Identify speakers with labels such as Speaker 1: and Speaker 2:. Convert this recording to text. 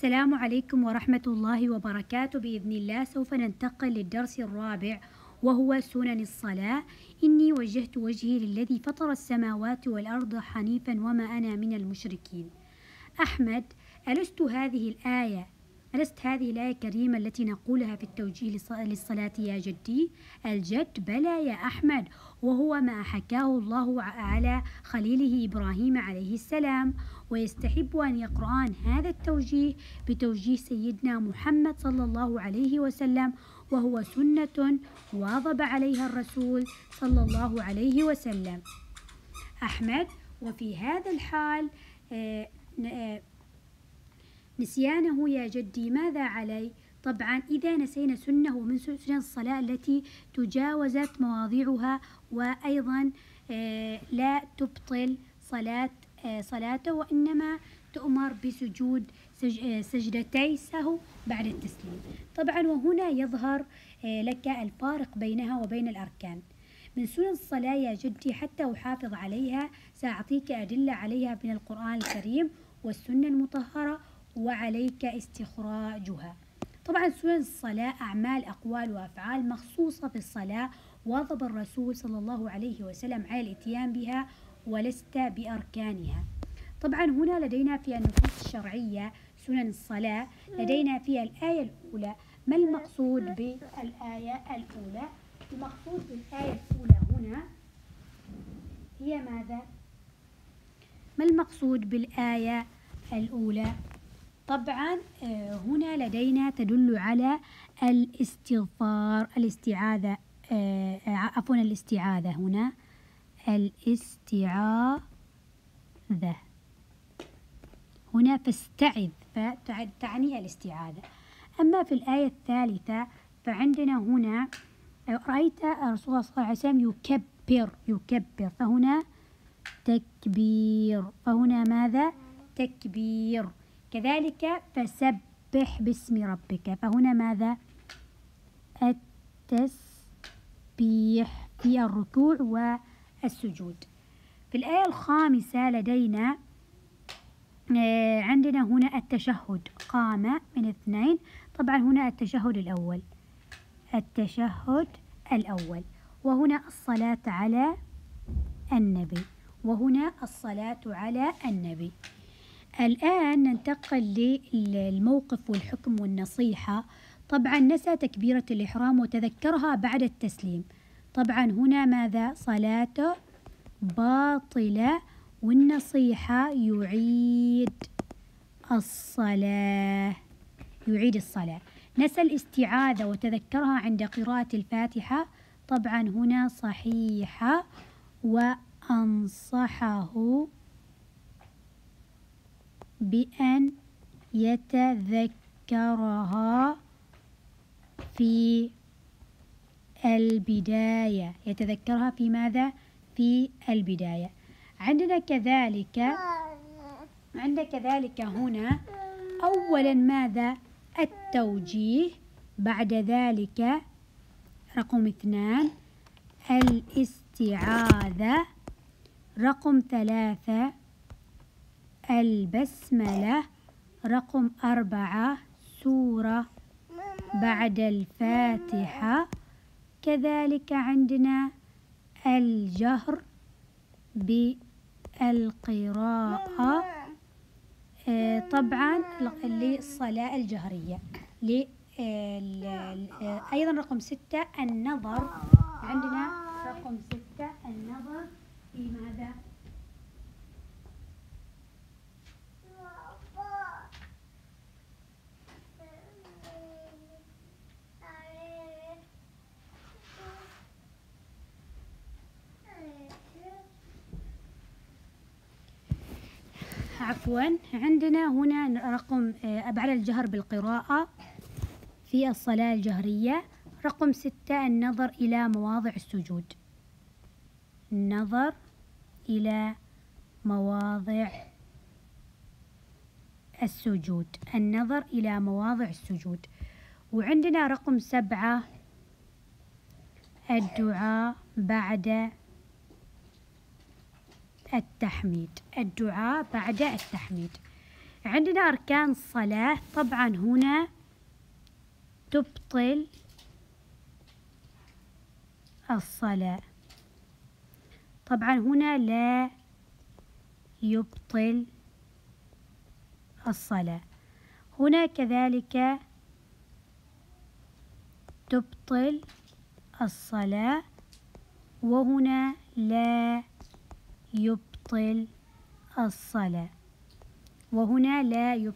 Speaker 1: السلام عليكم ورحمة الله وبركاته. بإذن الله سوف ننتقل للدرس الرابع وهو سنن الصلاة. إني وجهت وجهي للذي فطر السماوات والأرض حنيفا وما أنا من المشركين. أحمد ألست هذه الآية ألست هذه الآية الكريمة التي نقولها في التوجيه للصلاة يا جدي؟ الجد بلى يا أحمد وهو ما حكاه الله على خليله إبراهيم عليه السلام ويستحب أن يقرآن هذا التوجيه بتوجيه سيدنا محمد صلى الله عليه وسلم وهو سنة واظب عليها الرسول صلى الله عليه وسلم أحمد وفي هذا الحال آه، نسيانه يا جدي ماذا علي؟ طبعا إذا نسينا سنة ومن سنن الصلاة التي تجاوزت مواضيعها وأيضا آه، لا تبطل صلاة آه، صلاته وإنما تؤمر بسجود آه، سجدتي سهو بعد التسليم طبعا وهنا يظهر لك الفارق بينها وبين الأركان من سنن الصلاة يا جدي حتى أحافظ عليها سأعطيك أدلة عليها من القرآن الكريم والسنة المطهرة وعليك استخراجها. طبعا سنن الصلاة أعمال أقوال وأفعال مخصوصة في الصلاة واظب الرسول صلى الله عليه وسلم على الإتيان بها ولست بأركانها. طبعا هنا لدينا في النصوص الشرعية سنن الصلاة لدينا في الآية الأولى ما المقصود بالآية الأولى؟ المقصود بالآية الأولى هنا هي ماذا؟ ما المقصود بالآية الأولى؟ طبعا آه، هنا لدينا تدل على الاستغفار الاستعاذة آه، عفوا الاستعاذة هنا. الاستعاذة. هنا فاستعذ فتعني الاستعاذة. أما في الآية الثالثة فعندنا هنا رأيت الرسول صلى الله عليه وسلم يكبر يكبر. فهنا تكبير. فهنا ماذا؟ تكبير. كذلك فسبح باسم ربك. فهنا ماذا؟ التسبيح في الركوع والسجود. في الآية الخامسة لدينا آه، عندنا هنا التشهد. قام من اثنين. طبعا هنا التشهد الأول. التشهد الأول. وهنا الصلاة على النبي. وهنا الصلاة على النبي. الآن ننتقل للموقف والحكم والنصيحة. طبعا نسى تكبيرة الإحرام وتذكرها بعد التسليم. طبعا هنا ماذا؟ صلاته باطلة والنصيحة يعيد الصلاة. يعيد الصلاة. نسى الاستعاذة وتذكرها عند قراءة الفاتحة. طبعا هنا صحيحة وأنصحه بأن يتذكرها في البداية يتذكرها في ماذا؟ في البداية عندنا كذلك عندنا كذلك هنا أولا ماذا؟ التوجيه بعد ذلك رقم اثنان الاستعاذة رقم ثلاثة البسملة رقم أربعة سورة بعد الفاتحة. كذلك عندنا الجهر بالقراءة. آه، طبعا للصلاة الجهرية أيضا رقم ستة النظر. عندنا رقم ستة النظر. في ماذا؟ عفوا. عندنا هنا رقم آه، بعد الجهر بالقراءة في الصلاة الجهرية. رقم ستة النظر إلى مواضع السجود. النظر إلى مواضع السجود. النظر إلى مواضع السجود. وعندنا رقم سبعة الدعاء بعد التحميد الدعاء بعد التحميد. عندنا أركان الصلاة. طبعا هنا تبطل الصلاة. طبعا هنا لا يبطل الصلاة. هنا كذلك تبطل الصلاة. وهنا لا يبطل الصلاة. وهنا لا يبطل